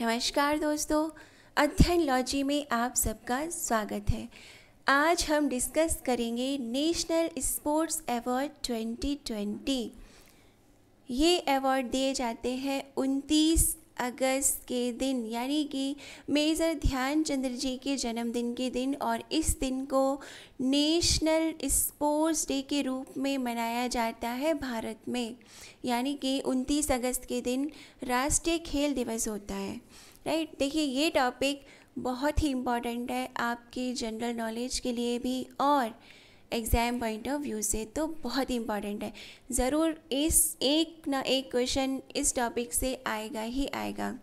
नमस्कार दोस्तों, अध्ययन लॉजी में आप सबका स्वागत है। आज हम डिस्कस करेंगे नेशनल स्पोर्ट्स अवार्ड 2020 ये अवार्ड दिए जाते हैं 29 अगस्त के दिन, यानी कि मेजर ध्यानचंद्र जी के जन्मदिन के दिन और इस दिन को नेशनल स्पोर्ट्स डे के रूप में मनाया जाता है भारत में। यानी कि 29 अगस्त के दिन राष्ट्रीय खेल दिवस होता है। राइट? देखिए, ये टॉपिक बहुत ही इंपॉर्टेंट है आपके जनरल नॉलेज के लिए भी और एग्ज़ाम पॉइंट ऑफ़ व्यू से तो बहुत इंपॉर्टेंट है। ज़रूर इस एक ना एक क्वेश्चन इस टॉपिक से आएगा ही आएगा।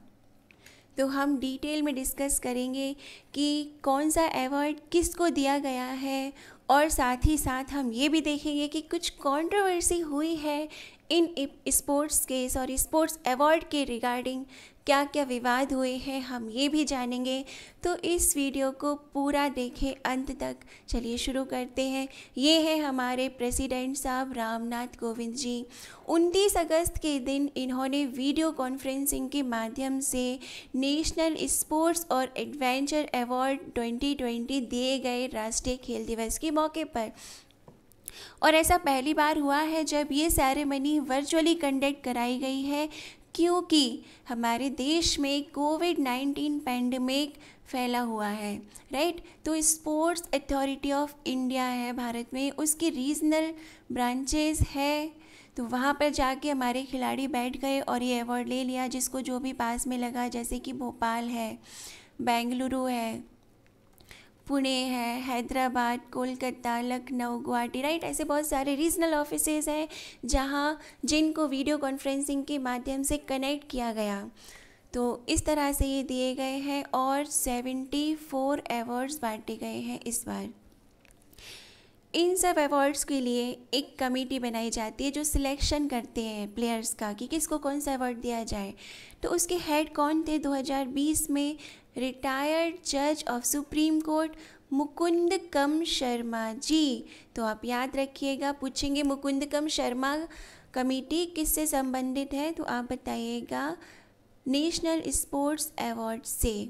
तो हम डिटेल में डिस्कस करेंगे कि कौन सा अवार्ड किसको दिया गया है और साथ ही साथ हम ये भी देखेंगे कि कुछ कंट्रोवर्सी हुई है इन स्पोर्ट्स केस और स्पोर्ट्स अवार्ड के रिगार्डिंग क्या क्या विवाद हुए हैं, हम ये भी जानेंगे। तो इस वीडियो को पूरा देखें अंत तक। चलिए शुरू करते हैं। ये है हमारे प्रेसिडेंट साहब रामनाथ कोविंद जी। 29 अगस्त के दिन इन्होंने वीडियो कॉन्फ्रेंसिंग के माध्यम से नेशनल स्पोर्ट्स और एडवेंचर अवार्ड 2020 दिए गए राष्ट्रीय खेल दिवस के मौके पर और ऐसा पहली बार हुआ है जब ये सेरेमनी वर्चुअली कंडक्ट कराई गई है, क्योंकि हमारे देश में कोविड नाइन्टीन पैंडमिक फैला हुआ है राइट तो स्पोर्ट्स अथॉरिटी ऑफ़ इंडिया है भारत में, उसकी रीजनल ब्रांचेस है। तो वहाँ पर जाके हमारे खिलाड़ी बैठ गए और ये अवार्ड ले लिया, जिसको जो भी पास में लगा, जैसे कि भोपाल है, बेंगलुरु है पुणे है, हैदराबाद, कोलकाता, लखनऊ, गुवाहाटी राइट ऐसे बहुत सारे रीजनल ऑफ़िस हैं जहाँ जिनको वीडियो कॉन्फ्रेंसिंग के माध्यम से कनेक्ट किया गया। तो इस तरह से ये दिए गए हैं और सेवेंटी फोर अवार्ड्स बांटे गए हैं इस बार। इन सब अवार्ड्स के लिए एक कमेटी बनाई जाती है जो सिलेक्शन करते हैं प्लेयर्स का कि किसको कौन सा अवार्ड दिया जाए। तो उसके हेड कौन थे 2020 में? रिटायर्ड जज of supreme court Mukundakam Sharma ji तो आप याद रखिएगा, पूछेंगे मुकुंद कम शर्मा कमेटी किससे संबंधित है? तो आप बताइएगा नेशनल स्पोर्ट्स अवार्ड से।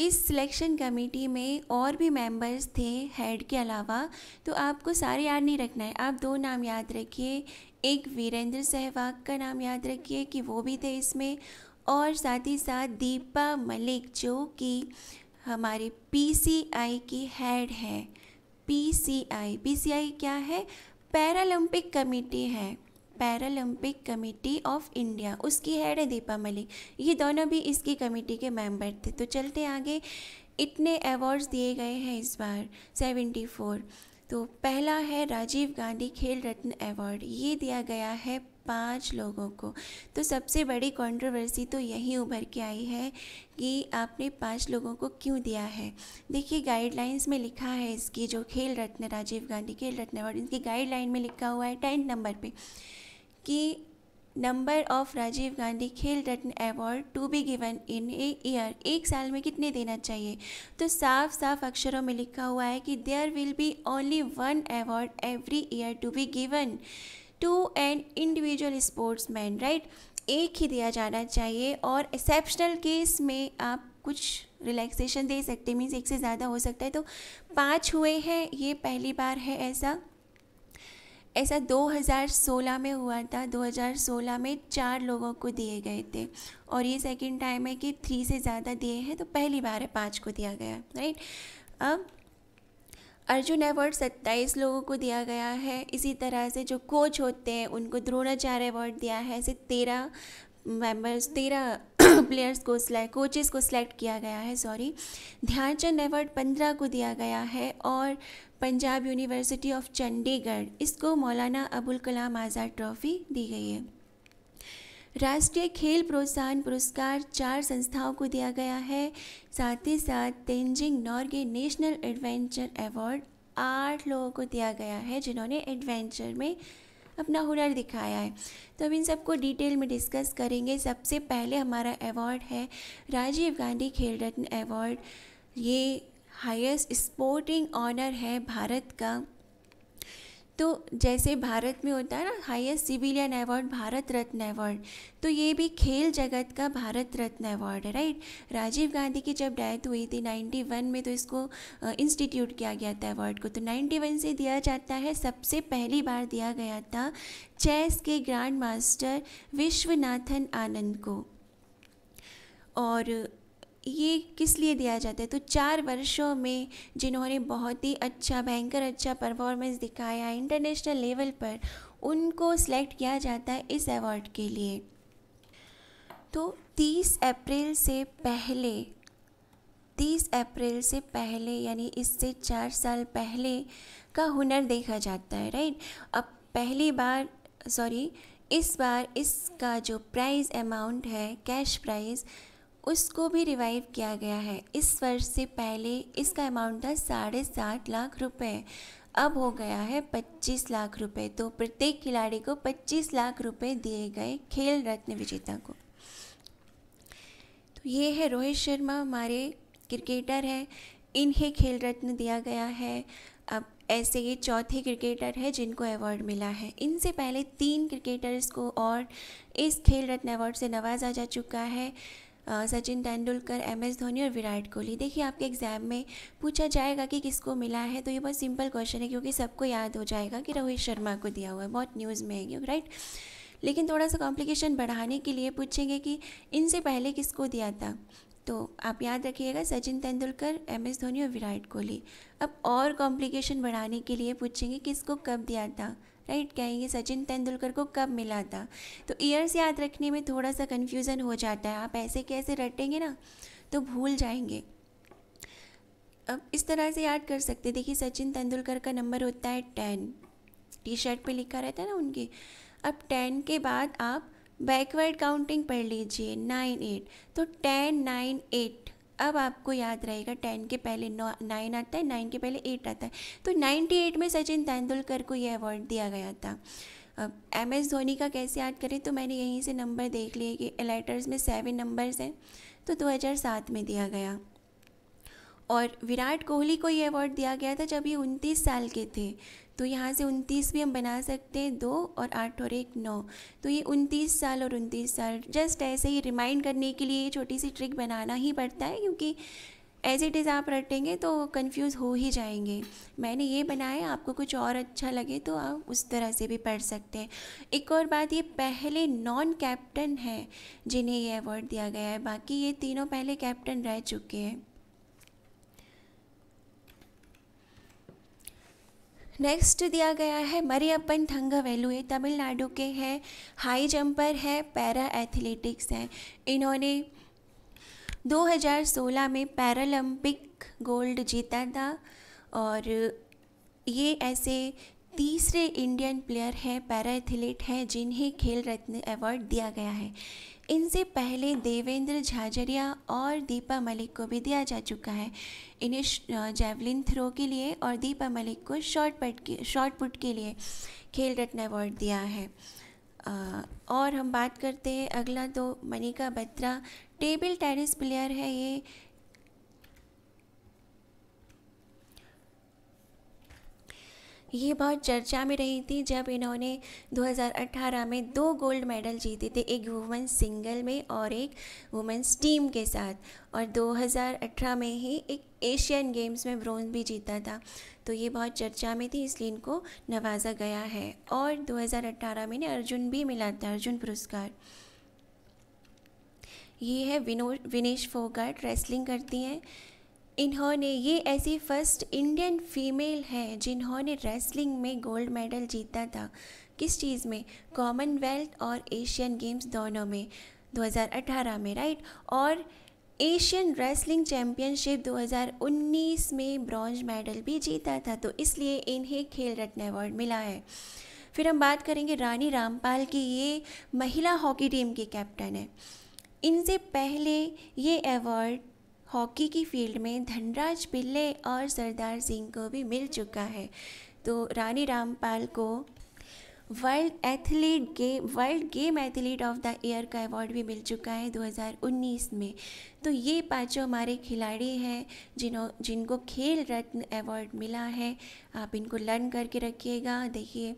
इस सिलेक्शन कमेटी में और भी मेंबर्स थे हेड के अलावा। तो आपको सारे याद नहीं रखना है। आप दो नाम याद रखिए। एक वीरेंद्र सहवाग का नाम याद रखिए कि वो भी थे इसमें। और साथ ही साथ दीपा मलिक, जो कि हमारे पीसीआई की हेड है। पीसीआई पीसीआई क्या है? पैरालंपिक कमेटी है। पैरालंपिक कमेटी ऑफ़ इंडिया उसकी हेड है दीपा मलिक। ये दोनों भी इसकी कमेटी के मेंबर थे। तो चलते आगे। इतने अवार्ड्स दिए गए हैं इस बार सेवेंटी फोर तो पहला है राजीव गांधी खेल रत्न अवार्ड ये दिया गया है पाँच लोगों को। तो सबसे बड़ी कंट्रोवर्सी तो यही उभर के आई है कि आपने पाँच लोगों को क्यों दिया है? देखिए गाइडलाइंस में लिखा है इसकी, जो खेल रत्न, राजीव गांधी खेल रत्न अवार्ड इनकी गाइडलाइन में लिखा हुआ है टेंथ नंबर पे कि number of Rajiv Gandhi Khel Ratna award to be given in a year एक साल में कितने देना चाहिए? तो साफ़ साफ़ अक्षरों में लिखा हुआ है कि there will be only one award every year to be given to an individual sportsman right एक ही दिया जाना चाहिए और एक्सेप्शनल केस में आप कुछ रिलैक्सेशन दे सकते मीन्स एक से ज़्यादा हो सकता है। तो पाँच हुए हैं, ये पहली बार है ऐसा। ऐसा 2016 में हुआ था 2016 में चार लोगों को दिए गए थे और ये सेकंड टाइम है कि थ्री से ज़्यादा दिए हैं तो पहली बार है पाँच को दिया गया राइट अब अर्जुन अवार्ड सत्ताईस लोगों को दिया गया है। इसी तरह से जो कोच होते हैं, उनको द्रोणाचार्य अवार्ड दिया है। ऐसे तेरह मेंबर्स तेरह प्लेयर्स को सिलेक्ट कोचेस को सिलेक्ट किया गया है सॉरी ध्यानचंद अवार्ड पंद्रह को दिया गया है और पंजाब यूनिवर्सिटी ऑफ़ चंडीगढ़, इसको मौलाना अबुल कलाम आज़ाद ट्रॉफ़ी दी गई है। राष्ट्रीय खेल प्रोत्साहन पुरस्कार चार संस्थाओं को दिया गया है। साथ ही साथ Tenzing Norgay national adventure award आठ लोगों को दिया गया है, जिन्होंने एडवेंचर में अपना हुनर दिखाया है। तो अब इन सबको डिटेल में डिस्कस करेंगे। सबसे पहले हमारा अवार्ड है राजीव गांधी खेल रत्न अवार्ड। ये हाईएस्ट स्पोर्टिंग ऑनर है भारत का। तो जैसे भारत में होता है ना highest civilian award Bharat Ratna award तो ये भी खेल जगत का भारत रत्न अवार्ड है राइट राजीव गांधी की जब डेथ हुई थी 91 में तो इसको इंस्टीट्यूट किया गया था अवार्ड को। तो 91 से दिया जाता है, सबसे पहली बार दिया गया था चेस के ग्रैंड मास्टर विश्वनाथन आनंद को। और ये किस लिए दिया जाता है? तो चार वर्षों में जिन्होंने बहुत ही अच्छा भयंकर अच्छा परफॉर्मेंस दिखाया इंटरनेशनल लेवल पर, उनको सेलेक्ट किया जाता है इस अवार्ड के लिए। तो 30 अप्रैल से पहले 30 अप्रैल से पहले, यानी इससे चार साल पहले का हुनर देखा जाता है राइट अब पहली बार सॉरी इस बार इसका जो प्राइज़ अमाउंट है कैश प्राइज़ उसको भी रिवाइव किया गया है। इस वर्ष से पहले इसका अमाउंट था साढ़े सात लाख रुपए। अब हो गया है पच्चीस लाख रुपए। तो प्रत्येक खिलाड़ी को पच्चीस लाख रुपए दिए गए खेल रत्न विजेता को। तो ये है रोहित शर्मा, हमारे क्रिकेटर हैं। इन्हें खेल रत्न दिया गया है। अब ऐसे ये चौथे क्रिकेटर है जिनको अवार्ड मिला है। इनसे पहले तीन क्रिकेटर्स को और इस खेल रत्न अवार्ड से नवाजा जा चुका है। सचिन तेंदुलकर, एम एस धोनी और विराट कोहली। देखिए, आपके एग्ज़ाम में पूछा जाएगा कि किसको मिला है तो ये बहुत सिंपल क्वेश्चन है, क्योंकि सबको याद हो जाएगा कि रोहित शर्मा को दिया हुआ है। बहुत न्यूज़ में है राइट लेकिन थोड़ा सा कॉम्प्लिकेशन बढ़ाने के लिए पूछेंगे कि इनसे पहले किसको दिया था? तो आप याद रखिएगा, सचिन तेंदुलकर, एम एस धोनी और विराट कोहली। अब और कॉम्प्लिकेशन बढ़ाने के लिए पूछेंगे, किसको कब दिया था? राइट कहेंगे सचिन तेंदुलकर को कब मिला था? तो ईयर्स याद रखने में थोड़ा सा कन्फ्यूज़न हो जाता है। आप ऐसे कैसे रटेंगे ना तो भूल जाएँगे। अब इस तरह से याद कर सकते देखिए, सचिन तेंदुलकर का नंबर होता है टेन। टी शर्ट पे लिखा रहता है ना उनके। अब टेन के बाद आप बैकवर्ड काउंटिंग पढ़ लीजिए nine eight to ten nine eight अब आपको याद रहेगा, टेन के पहले नौ, नाइन आता है, नाइन के पहले एट आता है। तो नाइन्टी एट में सचिन तेंदुलकर को ये अवार्ड दिया गया था। अब एम एस धोनी का कैसे याद करें तो मैंने यहीं से नंबर देख लिए कि लेटर्स में सेवन नंबर्स हैं तो 2007 में दिया गया। और विराट कोहली को ये अवार्ड दिया गया था जब ये उनतीस साल के थे। तो यहाँ से उनतीस भी हम बना सकते हैं, दो और आठ और एक, नौ। तो ये उनतीस साल और उनतीस साल, जस्ट ऐसे ही रिमाइंड करने के लिए छोटी सी ट्रिक बनाना ही पड़ता है, क्योंकि एज इट इज़ आप रटेंगे तो कंफ्यूज हो ही जाएँगे। मैंने ये बनाया, आपको कुछ और अच्छा लगे तो आप उस तरह से भी पढ़ सकते हैं। एक और बात, ये पहले नॉन कैप्टन हैं जिन्हें ये अवार्ड दिया गया है, बाकी ये तीनों पहले कैप्टन रह चुके हैं। नेक्स्ट दिया गया है मरियप्पन थंगवेलु। ये तमिलनाडु के हैं। हाई जंपर है, पैरा एथलेटिक्स हैं। इन्होंने 2016 में पैरालंपिक गोल्ड जीता था और ये ऐसे तीसरे इंडियन प्लेयर हैं, पैरा एथलीट हैं, जिन्हें खेल रत्न अवार्ड दिया गया है। इनसे पहले देवेंद्र झाझरिया और दीपा मलिक को भी दिया जा चुका है। इन्हें जैवलिन थ्रो के लिए और दीपा मलिक को शॉर्ट पट के शॉर्ट पुट के लिए खेल रत्न अवार्ड दिया है। और हम बात करते हैं अगला तो Manika Batra. Table tennis player है ये। ये बहुत चर्चा में रही थी जब इन्होंने 2018 में दो गोल्ड मेडल जीते थे, एक वुमेंस सिंगल में और एक वुमेंस टीम के साथ। और 2018 में ही एक एशियन गेम्स में ब्रोंज भी जीता था। तो ये बहुत चर्चा में थी, इसलिए इनको नवाजा गया है। और 2018 में इन्हें अर्जुन भी मिला था, अर्जुन पुरस्कार। ये है विनो विनेश फोगाट, रेसलिंग करती हैं। इन्होंने ये ऐसी फ़र्स्ट इंडियन फीमेल है जिन्होंने रेसलिंग में गोल्ड मेडल जीता था। किस चीज़ में? कॉमनवेल्थ और एशियन गेम्स दोनों में। 2018 में राइट और एशियन रेसलिंग चैम्पियनशिप 2019 में ब्रॉन्ज मेडल भी जीता था तो इसलिए इन्हें खेल रत्न अवार्ड मिला है। फिर हम बात करेंगे रानी रामपाल की, ये महिला हॉकी टीम की कैप्टन है। इनसे पहले ये अवार्ड हॉकी की फ़ील्ड में धनराज पिल्ले और सरदार सिंह को भी मिल चुका है। तो रानी रामपाल को world athlete game world game athlete of the year का अवार्ड भी मिल चुका है 2019 में। तो ये पाँचों हमारे खिलाड़ी हैं जिन्हों जिनको खेल रत्न अवार्ड मिला है। आप इनको लर्न करके रखिएगा। देखिए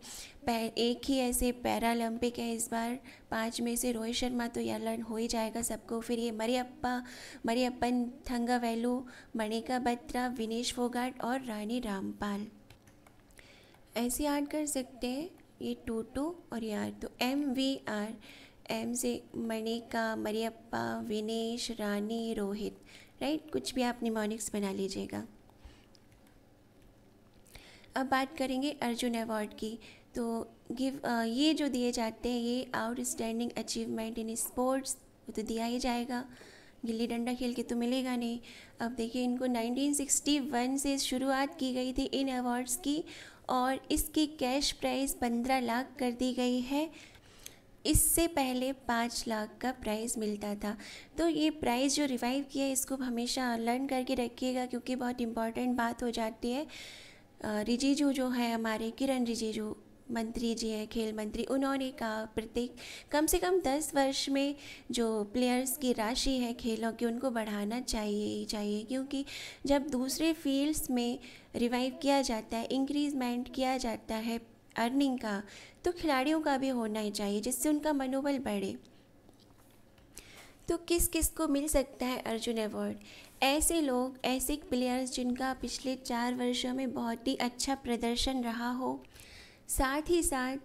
एक ही ऐसे पैरालंपिक है इस बार। पाँच में से रोहित शर्मा तो यह लर्न हो ही जाएगा सबको। फिर ये मरियप्पा, मरियप्पन थंगा थंगावेलू, मणिका बत्रा, विनेश फोगाट और रानी रामपाल। ऐसे याद कर सकते हैं। ये टू टू और ये आर तो एम वी आर एम से मणिका, मरियप्पा, विनेश, रानी, रोहित राइट कुछ भी आप निमोनिक्स बना लीजिएगा। अब बात करेंगे अर्जुन अवार्ड की। तो गिव ये जो दिए जाते हैं, ये आउटस्टैंडिंग अचीवमेंट इन स्पोर्ट्स वो तो दिया ही जाएगा। गिल्ली डंडा खेल के तो मिलेगा नहीं। अब देखिए, इनको 1961 से शुरुआत की गई थी इन अवार्ड्स की और इसकी कैश प्राइस पंद्रह लाख कर दी गई है। इससे पहले पाँच लाख का प्राइस मिलता था। तो ये प्राइस जो रिवाइव किया है, इसको हमेशा लर्न करके रखिएगा क्योंकि बहुत इंपॉर्टेंट बात हो जाती है। रिजिजू जो है हमारे, किरण रिजिजू मंत्री जी हैं, खेल मंत्री, उन्होंने कहा प्रत्येक, कम से कम दस वर्ष में जो प्लेयर्स की राशि है खेलों की, उनको बढ़ाना चाहिए ही चाहिए। क्योंकि जब दूसरे फील्ड्स में रिवाइव किया जाता है इंक्रीजमेंट किया जाता है अर्निंग का तो खिलाड़ियों का भी होना ही चाहिए, जिससे उनका मनोबल बढ़े। तो किस किस को मिल सकता है अर्जुन अवार्ड ऐसे लोग, ऐसे प्लेयर्स जिनका पिछले चार वर्षों में बहुत ही अच्छा प्रदर्शन रहा हो साथ ही साथ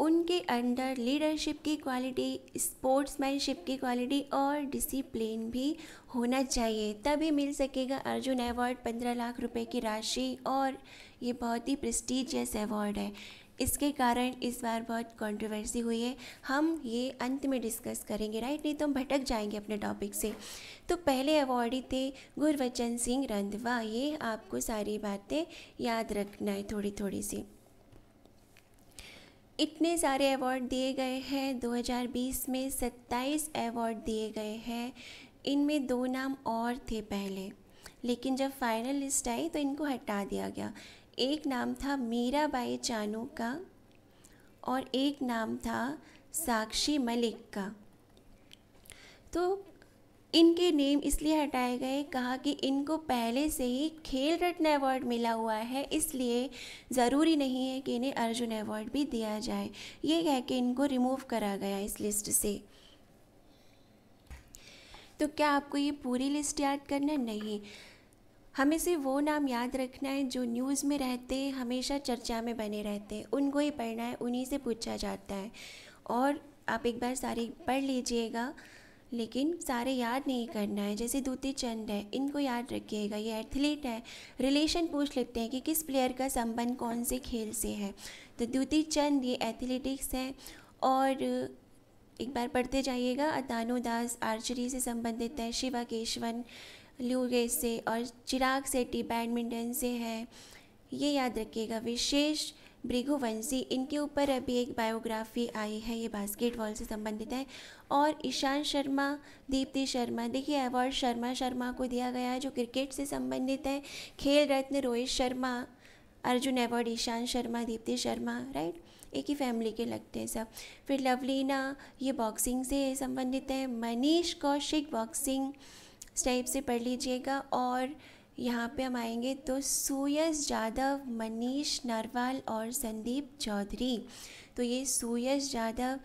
उनके अंडर लीडरशिप की क्वालिटी, स्पोर्ट्समैनशिप की क्वालिटी और डिसिप्लिन भी होना चाहिए। तभी मिल सकेगा अर्जुन अवार्ड, पंद्रह लाख रुपए की राशि और ये बहुत ही प्रेस्टिजियस अवार्ड है। इसके कारण इस बार बहुत कंट्रोवर्सी हुई है। हम ये अंत में डिस्कस करेंगे राइट नहीं तो हम भटक जाएँगे अपने टॉपिक से। तो पहले अवॉर्डी थे गुरवचन सिंह रंधवा। ये आपको सारी बातें याद रखना है थोड़ी थोड़ी सी। इतने सारे अवार्ड दिए गए हैं। 2020 में 27 अवार्ड दिए गए हैं। इनमें दो नाम और थे पहले। लेकिन जब फाइनल लिस्ट आई तो इनको हटा दिया गया। एक नाम था मीरा बाई चानू का और एक नाम था साक्षी मलिक का। तो इनके नेम इसलिए हटाए गए, कहा कि इनको पहले से ही खेल रत्न अवार्ड मिला हुआ है, इसलिए ज़रूरी नहीं है कि इन्हें अर्जुन अवार्ड भी दिया जाए। ये कह के इनको रिमूव करा गया इस लिस्ट से। तो क्या आपको ये पूरी लिस्ट याद करना? नहीं। हमें से वो नाम याद रखना है जो न्यूज़ में रहते, हमेशा चर्चा में बने रहते हैं उनको ही पढ़ना है, उन्हीं से पूछा जाता है। और आप एक बार सारी पढ़ लीजिएगा। लेकिन सारे याद नहीं करना है। जैसे दूती चंद है, इनको याद रखिएगा, ये एथलीट है। रिलेशन पूछ लेते हैं कि किस प्लेयर का संबंध कौन से खेल से है। तो दूती चंद ये एथलेटिक्स है और एक बार पढ़ते जाइएगा अतानु दास आर्चरी से संबंधित है, शिवा केशवन ल्यूगेस से और चिराग सेट्टी बैडमिंटन से है। ये याद रखिएगा, विशेष भृगुवंशी, इनके ऊपर अभी एक बायोग्राफी आई है, ये बास्केटबॉल से संबंधित है। और ईशान शर्मा, दीप्ति शर्मा, देखिए अवार्ड शर्मा शर्मा को दिया गया है, जो क्रिकेट से संबंधित है। खेल रत्न रोहित शर्मा, अर्जुन अवार्ड ईशान शर्मा, दीप्ति शर्मा राइट एक ही फैमिली के लगते हैं सब। फिर लवलीना, ये बॉक्सिंग से संबंधित है। मनीष कौशिक बॉक्सिंग टाइप से पढ़ लीजिएगा। और यहाँ पे हम आएँगे तो सुयस यादव मनीष नरवाल और संदीप चौधरी। तो ये सुयस यादव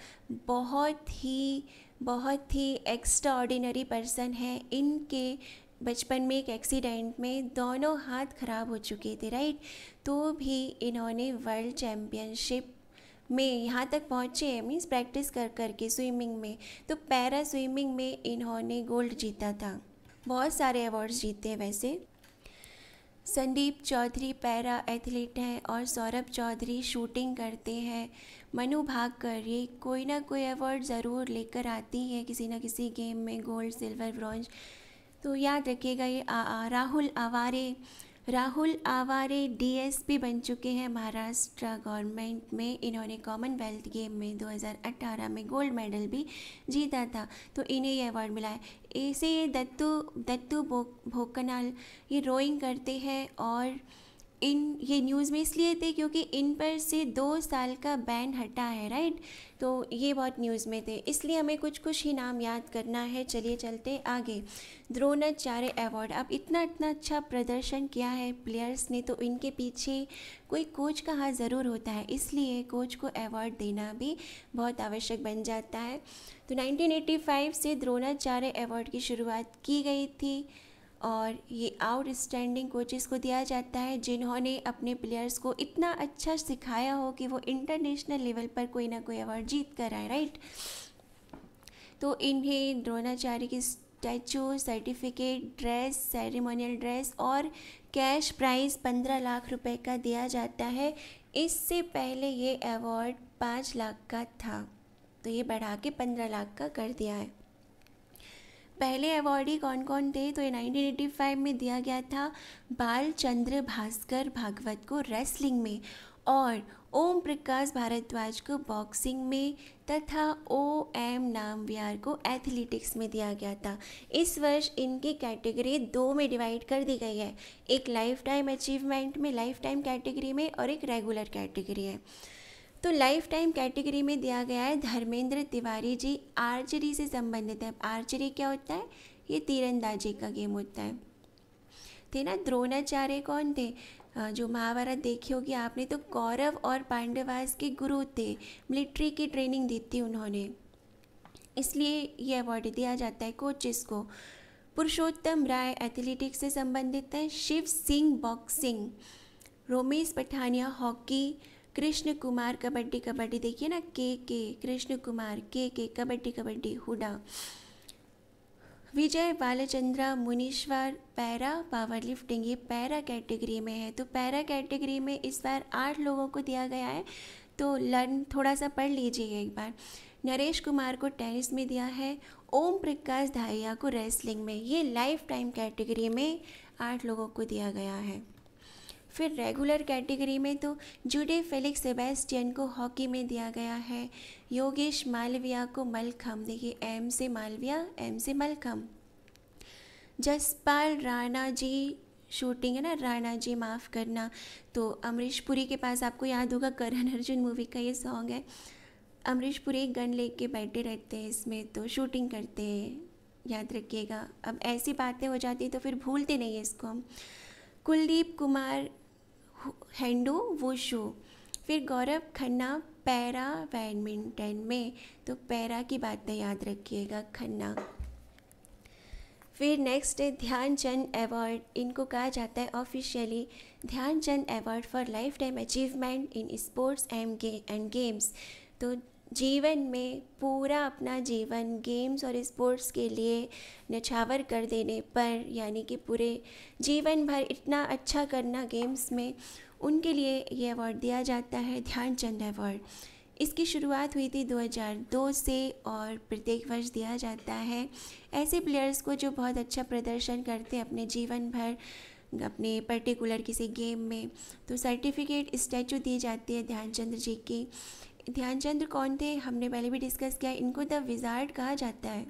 बहुत ही बहुत ही एक्स्ट्रा ऑर्डिनरी पर्सन है। इनके बचपन में एक एक्सीडेंट में दोनों हाथ खराब हो चुके थे राइट तो भी इन्होंने वर्ल्ड चैम्पियनशिप में यहाँ तक पहुँचे हैं मीन्स प्रैक्टिस कर कर के स्विमिंग में। तो पैरा स्विमिंग में इन्होंने गोल्ड जीता था। बहुत सारे अवार्ड्स जीते हैं वैसे। संदीप चौधरी पैरा एथलीट हैं और सौरभ चौधरी शूटिंग करते हैं। मनु भागकर, ये कोई ना कोई अवार्ड ज़रूर लेकर आती हैं किसी ना किसी गेम में गोल्ड सिल्वर ब्रॉन्ज तो याद रखिएगा ये राहुल आवारे राहुल आवारे डीएसपी बन चुके हैं महाराष्ट्र गवर्नमेंट में। इन्होंने कॉमनवेल्थ गेम में 2018 में गोल्ड मेडल भी जीता था। तो इन्हें ये अवार्ड मिला है। ऐसे ये दत्तू दत्तू भो, भोकनाल ये रोइंग करते हैं और इन, ये न्यूज़ में इसलिए थे क्योंकि इन पर से दो साल का बैन हटा है राइट तो ये बहुत न्यूज़ में थे। इसलिए हमें कुछ कुछ ही नाम याद करना है। चलिए चलते आगे। द्रोणाचार्य अवार्ड अब इतना इतना अच्छा प्रदर्शन किया है प्लेयर्स ने तो इनके पीछे कोई कोच का हाथ ज़रूर होता है। इसलिए कोच को अवार्ड देना भी बहुत आवश्यक बन जाता है। तो 1985 से द्रोणाचार्य अवार्ड की शुरुआत की गई थी। और ये आउटस्टैंडिंग कोचेस को दिया जाता है, जिन्होंने अपने प्लेयर्स को इतना अच्छा सिखाया हो कि वो इंटरनेशनल लेवल पर कोई ना कोई अवार्ड जीत कर आए राइट तो इन्हें द्रोणाचार्य की statue certificate dress ceremonial dress और कैश प्राइज़ पंद्रह लाख रुपए का दिया जाता है। इससे पहले ये अवार्ड पाँच लाख का था। तो ये बढ़ा के पंद्रह लाख का कर दिया है। पहले अवॉर्डी कौन कौन थे? तो ये 1985 में दिया गया था बाल चंद्र भास्कर भागवत को रेसलिंग में और ओम प्रकाश भारद्वाज को बॉक्सिंग में तथा ओ एम नामवियार को एथलेटिक्स में दिया गया था। इस वर्ष इनकी कैटेगरी दो में डिवाइड कर दी गई है। एक लाइफ टाइम अचीवमेंट में लाइफ टाइम कैटेगरी में और एक रेगुलर कैटेगरी है। तो लाइफ टाइम कैटेगरी में दिया गया है धर्मेंद्र तिवारी जी। आर्चरी से संबंधित है। आर्चरी क्या होता है? ये तीरंदाजी का गेम होता है। थे ना? द्रोणाचार्य कौन थे? जो महाभारत देखी होगी आपने तो कौरव और पांडवास के गुरु थे। मिलिट्री की ट्रेनिंग दी थी उन्होंने। इसलिए ये अवार्ड दिया जाता है कोचेस को। पुरुषोत्तम राय एथलेटिक्स से संबंधित है। शिव सिंह बॉक्सिंग रोमेश पठानिया हॉकी कृष्ण कुमार कबड्डी कबड्डी देखिए ना, के के, कृष्ण कुमार, के के, कबड्डी कबड्डी, हुडा। विजय, बालचंद्रा, मुनीश्वर, पैरा पावर लिफ्टिंग ये पैरा कैटेगरी में है। तो पैरा कैटेगरी में इस बार आठ लोगों को दिया गया है। तो लर्न थोड़ा सा पढ़ लीजिए एक बार। नरेश कुमार को टेनिस में दिया है। ओम प्रकाश धाइया को रेसलिंग में। ये लाइफ टाइम कैटेगरी में आठ लोगों को दिया गया है। फिर रेगुलर कैटेगरी में तो जूडे फेलिक्स सेबेस्टियन को हॉकी में दिया गया है। योगेश मालविया को मलखम। देखिए एम से मालविया एम से मलखम। जसपाल राणा जी शूटिंग है ना? राणा जी माफ़ करना। तो अमरीश पुरी के पास आपको याद होगा, करण अर्जुन मूवी का ये सॉन्ग है। अमरीश पुरी गन लेके बैठे रहते हैं इसमें तो शूटिंग करते हैं। याद रखिएगा। अब ऐसी बातें हो जाती तो फिर भूलते नहीं है इसको हम। कुलदीप कुमार हैंडो वोशो फिर गौरव खन्ना, पैरा बैडमिंटन में। तो पैरा की बातें याद रखिएगा खन्ना। फिर नेक्स्ट है ध्यानचंद अवार्ड इनको कहा जाता है officially Dhyan Chand award for lifetime achievement in sports and and games तो जीवन में पूरा अपना जीवन गेम्स और स्पोर्ट्स के लिए नछावर कर देने पर, यानी कि पूरे जीवन भर इतना अच्छा करना गेम्स में, उनके लिए ये अवार्ड दिया जाता है, ध्यानचंद अवार्ड इसकी शुरुआत हुई थी 2002 से और प्रत्येक वर्ष दिया जाता है। ऐसे प्लेयर्स को जो बहुत अच्छा प्रदर्शन करते हैं अपने जीवन भर, अपने पर्टिकुलर किसी गेम में तो सर्टिफिकेट स्टैचू दी जाती है ध्यानचंद्र जी की। ध्यानचंद्र कौन थे? हमने पहले भी डिस्कस किया, इनको द विजार्ड कहा जाता है।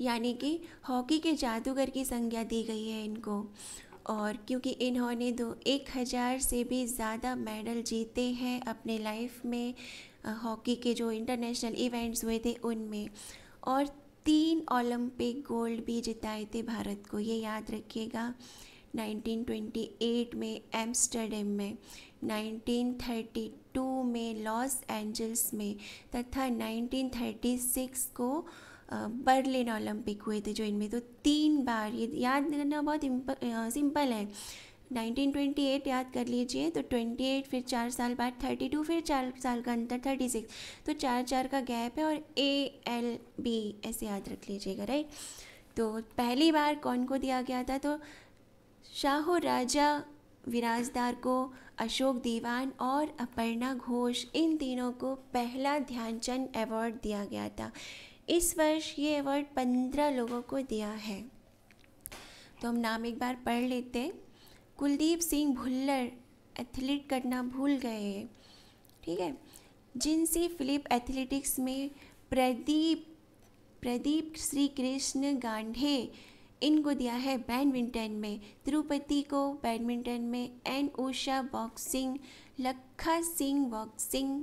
यानी कि हॉकी के जादूगर की संज्ञा दी गई है इनको। और क्योंकि इन्होंने दो, एक हज़ार से भी ज़्यादा मेडल जीते हैं अपने लाइफ में हॉकी के जो इंटरनेशनल इवेंट्स हुए थे उनमें। और तीन ओलंपिक गोल्ड भी जिताए थे भारत को, ये याद रखिएगा। 1928 में एम्स्टरडेम में। 1932 में लॉस एंजल्स में तथा 1936 को बर्लिन ओलंपिक हुए थे जो इनमें तो तीन बार, ये याद करना बहुत सिंपल है। 1928 याद कर लीजिए तो 28 फिर चार साल बाद 32 फिर चार साल का अंतर 36 तो चार चार का गैप है और ए एल बी ऐसे याद रख लीजिएगा, राइट? तो पहली बार कौन को दिया गया था? तो शाहो राजा विराजदार को अशोक दीवान और अपर्णा घोष, इन तीनों को पहला ध्यानचंद अवार्ड दिया गया था। इस वर्ष ये अवार्ड पंद्रह लोगों को दिया है। तो हम नाम एक बार पढ़ लेते कुलदीप सिंह भुल्लर एथलीट करना भूल गए। ठीक है? जिनसी फिलिप एथलेटिक्स में प्रदीप प्रदीप श्री कृष्ण गांधे इनको दिया है बैडमिंटन में। तिरुपति को बैडमिंटन में N Usha boxing, Lakha Singh boxing,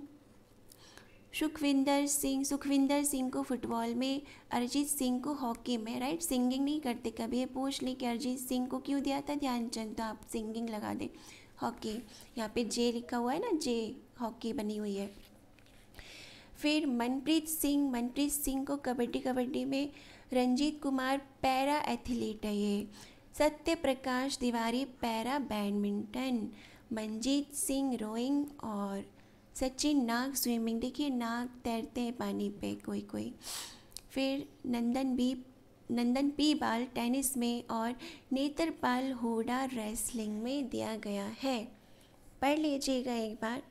Sukhvinder Singh Sukhvinder Singh को फुटबॉल में, अरिजीत सिंह को हॉकी में राइट सिंगिंग नहीं करते कभी। पूछ ली कि अरिजीत सिंह को क्यों दिया था ध्यानचंद तो आप सिंगिंग लगा दें। हॉकी। यहाँ पे जे लिखा हुआ है ना, जे हॉकी बनी हुई है। फिर मनप्रीत सिंह। मनप्रीत सिंह को कबड्डी कबड्डी में रंजीत कुमार पैरा एथलीट है। ये Satya Prakash Tiwari para badminton. Manjeet Singh rowing और सचिन नाग स्विमिंग। देखिए नाग तैरते हैं पानी पे कोई कोई फिर Nandan B Nandan P ball tennis में और नेत्रपाल होडा रेसलिंग में दिया गया है। पढ़ लीजिएगा एक बार।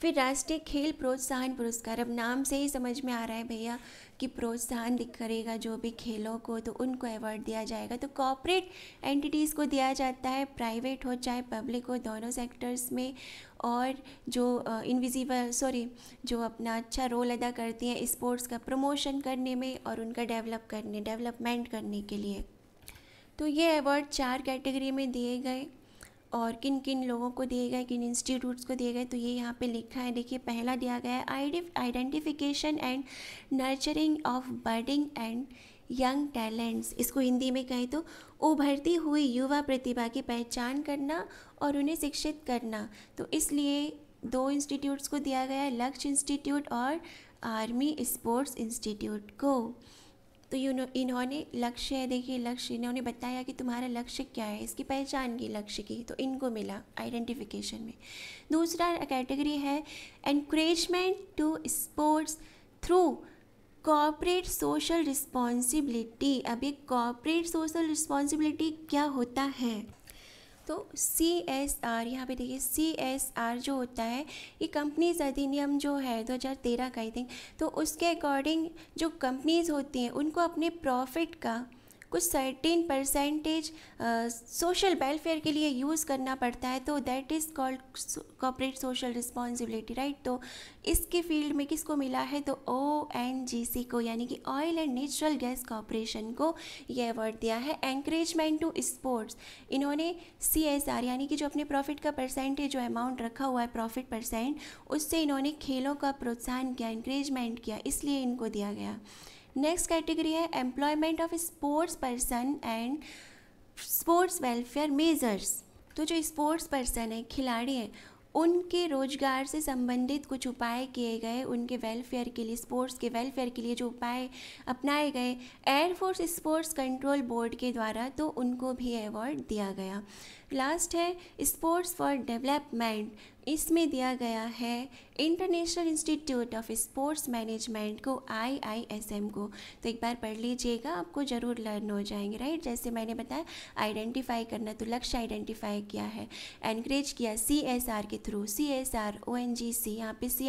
फिर राष्ट्रीय खेल प्रोत्साहन पुरस्कार। अब नाम से ही समझ में आ रहा है भैया। कि प्रोत्साहन करेगा जो भी खेलों को तो उनको अवार्ड दिया जाएगा। तो कॉपरेट एंटिटीज़ को दिया जाता है प्राइवेट हो चाहे पब्लिक हो, दोनों सेक्टर्स में। और जो इनविजिबल सॉरी जो अपना अच्छा रोल अदा करती हैं स्पोर्ट्स का प्रमोशन करने में और उनका डेवलप करने डेवलपमेंट करने के लिए। तो ये अवार्ड चार कैटेगरी में दिए गए। और किन किन लोगों को दिए गए, किन इंस्टीट्यूट्स को दिए गए तो ये यहाँ पे लिखा है। देखिए, पहला दिया गया है identification and nurturing of budding and young talents इसको हिंदी में कहें तो उभरती हुई युवा प्रतिभा की पहचान करना और उन्हें शिक्षित करना। तो इसलिए दो इंस्टीट्यूट्स को दिया गया है, लक्ष्य इंस्टीट्यूट और आर्मी स्पोर्ट्स इंस्टीट्यूट को। तो इन्होंने लक्ष्य है, देखिए लक्ष्य, इन्होंने बताया कि तुम्हारा लक्ष्य क्या है, इसकी पहचान की लक्ष्य की तो इनको मिला आइडेंटिफिकेशन में। दूसरा कैटेगरी है encouragement to sports through corporate social responsibility अब ये कॉपरेट सोशल रिस्पॉन्सिबिलिटी क्या होता है? तो सी एस आर यहाँ पे देखिए सी एस आर जो होता है, ये कंपनीज़ अधिनियम जो है 2013 का आई थिंक तो उसके अकॉर्डिंग जो कंपनीज़ होती हैं, उनको अपने प्रॉफिट का कुछ सर्टेन परसेंटेज सोशल वेलफेयर के लिए यूज़ करना पड़ता है तो that is called corporate social responsibility right तो इसके फ़ील्ड में किसको मिला है? तो ओ एन जी सी को, यानी कि oil and natural gas corporation को ये अवार्ड दिया है। एंकरेजमेंट टू स्पोर्ट्स इन्होंने सी एस आर यानी कि जो अपने प्रॉफिट का परसेंटेज जो अमाउंट रखा हुआ है प्रॉफिट परसेंट उससे इन्होंने खेलों का प्रोत्साहन किया इंकरेजमेंट किया, इसलिए इनको दिया गया। नेक्स्ट कैटेगरी है employment of sports person and sports welfare measures तो जो स्पोर्ट्स पर्सन है, खिलाड़ी हैं, उनके रोज़गार से संबंधित कुछ उपाय किए गए उनके वेलफेयर के लिए स्पोर्ट्स के वेलफेयर के लिए जो उपाय अपनाए गए। एयरफोर्स स्पोर्ट्स कंट्रोल बोर्ड के द्वारा तो उनको भी अवार्ड दिया गया। लास्ट है स्पोर्ट्स फॉर डेवलपमेंट इसमें दिया गया है international institute of sports management को आईआईएसएम को। तो एक बार पढ़ लीजिएगा, आपको ज़रूर लर्न हो जाएँगे राइट जैसे मैंने बताया आइडेंटिफाई करना तो लक्ष्य आइडेंटिफाई किया है एनकरेज किया सी एस आर के through C S R O N G C यहाँ पे सी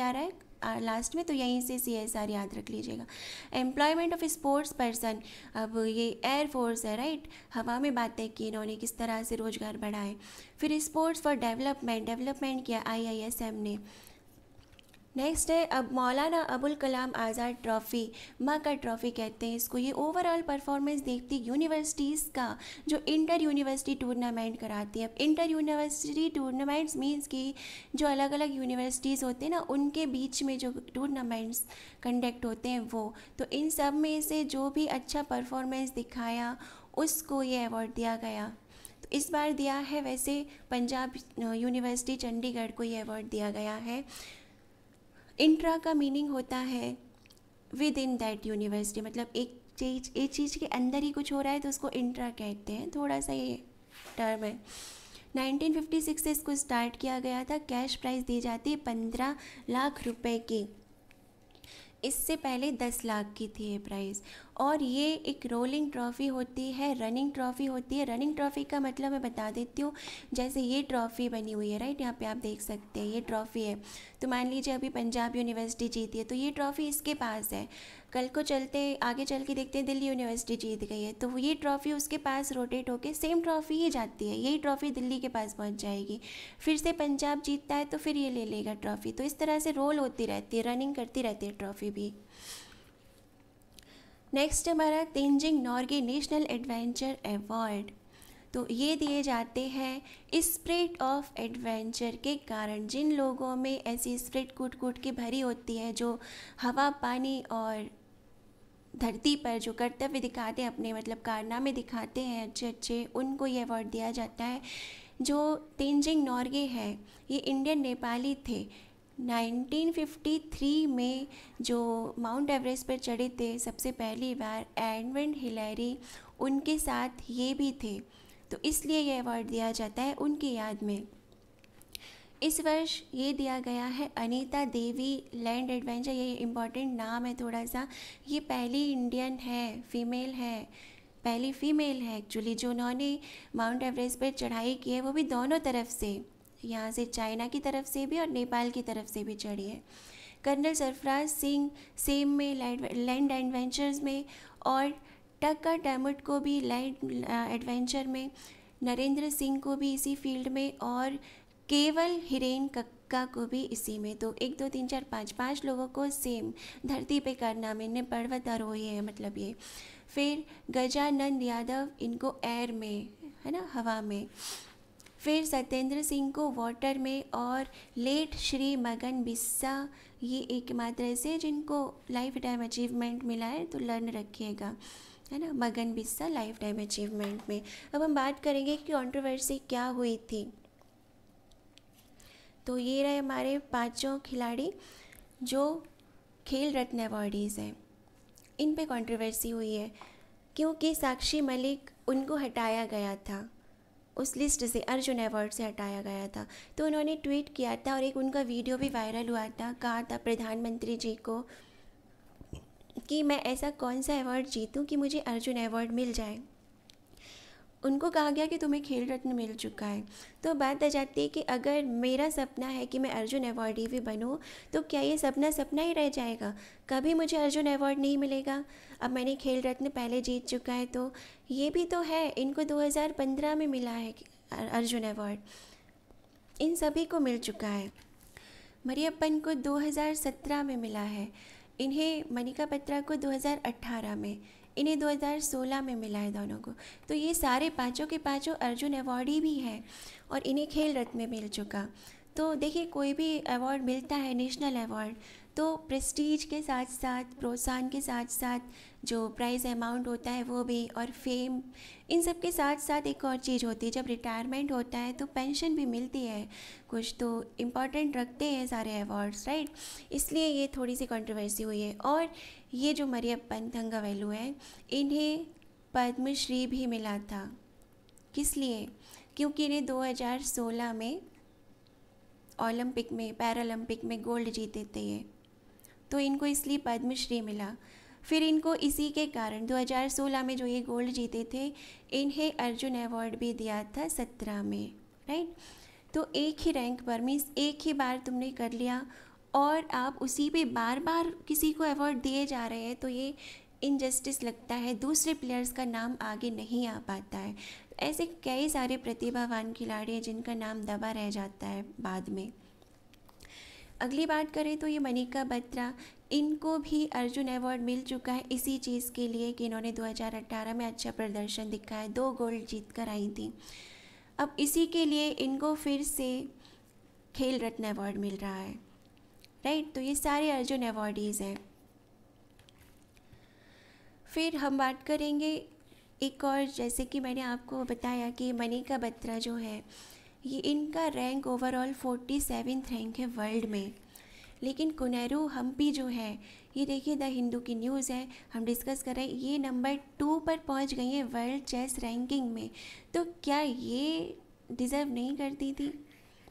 लास्ट में तो यहीं से सी एस आर याद रख लीजिएगा। एम्प्लॉयमेंट ऑफ़ स्पोर्ट्स पर्सन अब ये एयरफोर्स है राइट हवा में बातें कि इन्होंने, किस तरह से रोज़गार बढ़ाए। फिर स्पोर्ट्स फॉर डेवलपमेंट डेवलपमेंट किया आई आई एस एम ने। नेक्स्ट है, अब मौलाना अबुल कलाम आज़ाद ट्रॉफ़ी माँ का ट्रॉफ़ी कहते हैं इसको। ये ओवरऑल परफॉर्मेंस देखती यूनिवर्सिटीज़ का, जो इंटर यूनिवर्सिटी टूर्नामेंट कराती है। अब इंटर यूनिवर्सिटी टूर्नामेंट्स मीन्स कि जो अलग अलग यूनिवर्सिटीज़ होते हैं ना, उनके बीच में जो टूर्नामेंट्स कंडक्ट होते हैं वो। तो इन सब में से जो भी अच्छा परफॉर्मेंस दिखाया, उसको ये अवार्ड दिया गया। तो इस बार दिया है, वैसे पंजाब यूनिवर्सिटी चंडीगढ़ को ये अवार्ड दिया गया है। इंट्रा का मीनिंग होता है विद इन दैट यूनिवर्सिटी मतलब एक चीज़ एक चीज़ के अंदर ही कुछ हो रहा है तो उसको इंट्रा कहते हैं। थोड़ा सा ये टर्म है। 1956 से इसको स्टार्ट किया गया था। कैश प्राइस दी जाती है पंद्रह लाख रुपए की। इससे पहले दस लाख की थी ये प्राइस और ये एक रोलिंग ट्रॉफ़ी होती है रनिंग ट्रॉफ़ी होती है। रनिंग ट्रॉफ़ी का मतलब मैं बता देती हूँ, जैसे ये ट्रॉफ़ी बनी हुई है राइट यहाँ पे आप देख सकते हैं, ये ट्रॉफ़ी है। तो मान लीजिए अभी पंजाब यूनिवर्सिटी जीती है तो ये ट्रॉफ़ी इसके पास है। कल को चलते, आगे चल के देखते हैं, दिल्ली यूनिवर्सिटी जीत गई है। तो ये ट्रॉफ़ी उसके पास रोटेट होकर सेम ट्रॉफ़ी ही जाती है। यही ट्रॉफ़ी दिल्ली के पास पहुँच जाएगी। फिर से पंजाब जीतता है तो फिर ये ले लेगा ट्रॉफ़ी। तो इस तरह से रोल होती रहती है, रनिंग करती रहती है ट्रॉफ़ी भी। नेक्स्ट हमारा Tenzing Norgay national adventure award. तो ये दिए जाते हैं स्प्रिट ऑफ़ एडवेंचर के कारण। जिन लोगों में ऐसी स्प्रिट कूट कूट के भरी होती है, जो हवा, पानी और धरती पर जो कर्तव्य दिखाते हैं, अपने मतलब कारनामे दिखाते हैं, अच्छे अच्छे, उनको ये अवार्ड दिया जाता है। जो तेंजिंग नॉर्गे है, ये इंडियन नेपाली थे। 1953 में जो माउंट एवरेस्ट पर चढ़े थे, सबसे पहली बार एडविन हिलैरी उनके साथ ये भी थे। तो इसलिए ये अवार्ड दिया जाता है उनकी याद में। इस वर्ष ये दिया गया है अनीता देवी लैंड एडवेंचर, ये इंपॉर्टेंट नाम है थोड़ा सा ये पहली इंडियन है फीमेल है, पहली फ़ीमेल है एक्चुअली जो उन्होंने माउंट एवरेस्ट पर चढ़ाई की है, वो भी दोनों तरफ़ से। यहाँ से चाइना की तरफ़ से भी और नेपाल की तरफ़ से भी चढ़ी है। कर्नल सरफराज सिंह सेम में लैंड एडवेंचर्स में और टक्का टैमुट को भी लैंड एडवेंचर में, नरेंद्र सिंह को भी इसी फ़ील्ड में और केवल हिरेन कक्का को भी इसी में तो एक, दो, तीन, चार, पाँच पाँच लोगों को सेम धरती पे करना में मैंने पर्वत आरोही है मतलब ये। फिर गजानंद यादव इनको एयर में, है ना, हवा में। फिर सत्येंद्र सिंह को वाटर में और लेट श्री मगन बिस्सा, ये एकमात्र ऐसे जिनको लाइफ टाइम अचीवमेंट मिला है तो लर्न रखिएगा, है ना, मगन बिस्सा लाइफ टाइम अचीवमेंट में। अब हम बात करेंगे कि कंट्रोवर्सी क्या हुई थी। तो ये रहे हमारे पाँचों खिलाड़ी जो खेल रत्न अवॉर्डीज़ हैं। इन पे कंट्रोवर्सी हुई है, क्योंकि साक्षी मलिक उनको हटाया गया था। उस लिस्ट से अर्जुन अवार्ड से हटाया गया था। तो उन्होंने ट्वीट किया था और एक उनका वीडियो भी वायरल हुआ था, कहा था प्रधानमंत्री जी को कि मैं ऐसा कौन सा अवार्ड जीतूँ कि मुझे अर्जुन अवार्ड मिल जाए। उनको कहा गया कि तुम्हें खेल रत्न मिल चुका है। तो बात आ जाती है कि अगर मेरा सपना है कि मैं अर्जुन अवार्डी भी बनूँ तो क्या ये सपना सपना ही रह जाएगा? कभी मुझे अर्जुन अवार्ड नहीं मिलेगा। अब मैंने खेल रत्न पहले जीत चुका है तो ये भी तो है, इनको 2015 में मिला है अर्जुन अवार्ड इन सभी को मिल चुका है। मरियप्पन को 2017 में मिला है। इन्हें मनिका बत्रा को 2018 में। इन्हें 2016 में मिला है दोनों को। तो ये सारे पाँचों के पाँचों अर्जुन अवार्डी भी हैं और इन्हें खेल रत्न में मिल चुका। तो देखिए, कोई भी अवार्ड मिलता है, नेशनल अवार्ड तो प्रेस्टीज के साथ साथ प्रोत्साहन के साथ साथ जो प्राइज़ अमाउंट होता है वो भी और फेम इन सब के साथ साथ एक और चीज़ होती है, जब रिटायरमेंट होता है तो पेंशन भी मिलती है। कुछ तो इंपॉर्टेंट रखते हैं सारे अवार्ड्स राइट इसलिए ये थोड़ी सी कंट्रोवर्सी हुई है। और ये जो मरियप्पन थंगावेलू है, इन्हें पद्मश्री भी मिला था। किस लिए? क्योंकि इन्हें 2016 में ओलंपिक में पैरालंपिक में गोल्ड जीते थे ये। तो इनको इसलिए पद्मश्री मिला। फिर इनको इसी के कारण 2016 में जो ये गोल्ड जीते थे, इन्हें अर्जुन अवार्ड भी दिया था सत्रह में राइट तो एक ही रैंक पर मीन्स एक ही बार तुमने कर लिया और आप उसी पे बार बार किसी को अवार्ड दिए जा रहे हैं तो ये इनजस्टिस लगता है, दूसरे प्लेयर्स का नाम आगे नहीं आ पाता है। ऐसे कई सारे प्रतिभावान खिलाड़ी हैं जिनका नाम दबा रह जाता है बाद में। अगली बात करें तो ये मनिका बत्रा इनको भी अर्जुन अवार्ड मिल चुका है इसी चीज़ के लिए कि इन्होंने 2018 में अच्छा प्रदर्शन दिखाया, दो गोल्ड जीत कर आई थी। अब इसी के लिए इनको फिर से खेल रत्न अवार्ड मिल रहा है राइट तो ये सारे अर्जुन अवार्डीज़ हैं। फिर हम बात करेंगे एक और, जैसे कि मैंने आपको बताया कि मनिका बत्रा जो है, ये इनका rank overall forty seventh rank है वर्ल्ड में। लेकिन कुनैरो हम्पी जो है, ये देखिए द हिंदू की न्यूज़ है, हम डिस्कस कर रहे हैं, ये नंबर टू पर पहुँच गई है वर्ल्ड चेस रैंकिंग में। तो क्या ये डिज़र्व नहीं करती थी?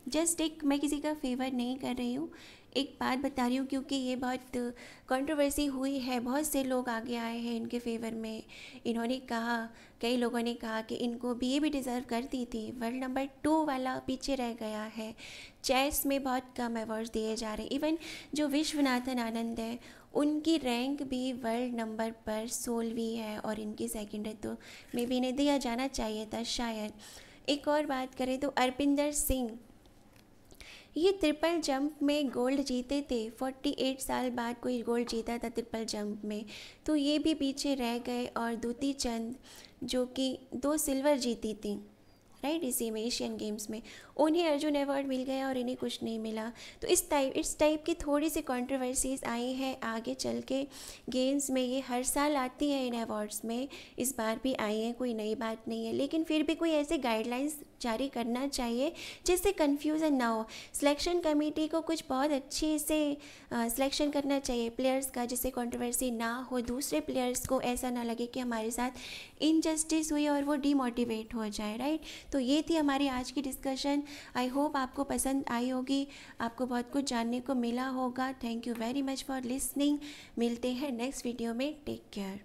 जस्ट एक, मैं किसी का फेवर नहीं कर रही हूँ एक बात बता रही हूँ, क्योंकि ये बहुत कंट्रोवर्सी हुई है। बहुत से लोग आगे आए हैं इनके फेवर में। इन्होंने कहा, कई लोगों ने कहा कि इनको बी ए भी डिज़र्व करती थी। वर्ल्ड नंबर टू वाला पीछे रह गया है। चेस में बहुत कम अवार्ड्स दिए जा रहे हैं। इवन जो विश्वनाथन आनंद है, उनकी रैंक भी वर्ल्ड नंबर पर सोलहवीं है और इनकी सेकंड है तो मे बी इन्हें दिया जाना चाहिए था शायद। एक और बात करें तो अरपिंदर सिंह ये ट्रिपल जंप में गोल्ड जीते थे। 48 साल बाद कोई गोल्ड जीता था ट्रिपल जंप में। तो ये भी पीछे रह गए और दूती चंद, जो कि दो सिल्वर जीती थी राइट इसी में एशियन गेम्स में। उन्हें अर्जुन अवार्ड मिल गया और इन्हें कुछ नहीं मिला। तो इस टाइप इस टाइप की थोड़ी सी कंट्रोवर्सीज आई हैं। आगे चल के गेम्स में ये हर साल आती है इन अवार्ड्स में। इस बार भी आई हैं, कोई नई बात नहीं है। लेकिन फिर भी कोई ऐसे गाइडलाइंस जारी करना चाहिए, जिससे कन्फ्यूज़न ना हो। सिलेक्शन कमेटी को कुछ बहुत अच्छे से सिलेक्शन करना चाहिए प्लेयर्स का, जिससे कंट्रोवर्सी ना हो। दूसरे प्लेयर्स को ऐसा ना लगे कि हमारे साथ इनजस्टिस हुई और वो डीमोटिवेट हो जाए राइट तो ये थी हमारी आज की डिस्कशन आई होप आपको पसंद आई होगी। आपको बहुत कुछ जानने को मिला होगा। Thank you very much for listening मिलते हैं नेक्स्ट वीडियो में. Take care